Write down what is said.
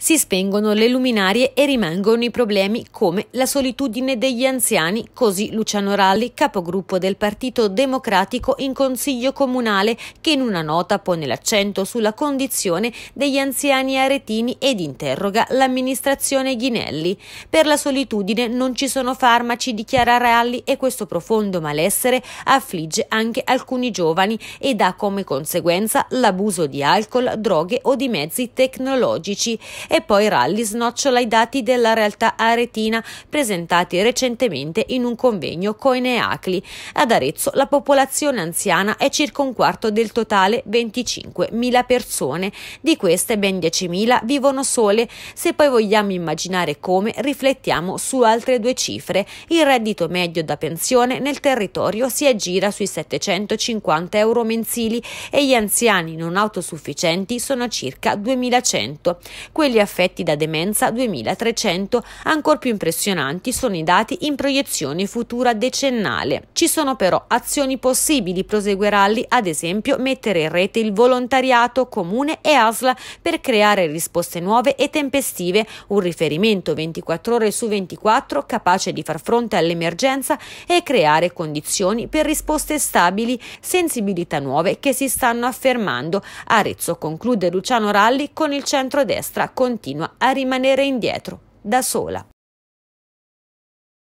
Si spengono le luminarie e rimangono i problemi come la solitudine degli anziani, così Luciano Ralli, capogruppo del Partito Democratico in Consiglio Comunale, che in una nota pone l'accento sulla condizione degli anziani aretini ed interroga l'amministrazione Ghinelli. Per la solitudine non ci sono farmaci, dichiara Ralli, e questo profondo malessere affligge anche alcuni giovani ed ha come conseguenza l'abuso di alcol, droghe o di mezzi tecnologici e poi Ralli snocciola i dati della realtà aretina presentati recentemente in un convegno con Coeneacli. Ad Arezzo la popolazione anziana è circa un quarto del totale, 25.000 persone. Di queste ben 10.000 vivono sole. Se poi vogliamo immaginare come, riflettiamo su altre due cifre. Il reddito medio da pensione nel territorio si aggira sui 750 euro mensili e gli anziani non autosufficienti sono circa 2.100. Quelli quelli affetti da demenza 2300. Ancor più impressionanti sono i dati in proiezione futura decennale. Ci sono però azioni possibili, prosegue Ralli, ad esempio mettere in rete il volontariato comune e ASLA per creare risposte nuove e tempestive, un riferimento 24 ore su 24 capace di far fronte all'emergenza e creare condizioni per risposte stabili, sensibilità nuove che si stanno affermando. Arezzo conclude Luciano Ralli con il centrodestra con continua a rimanere indietro, da sola.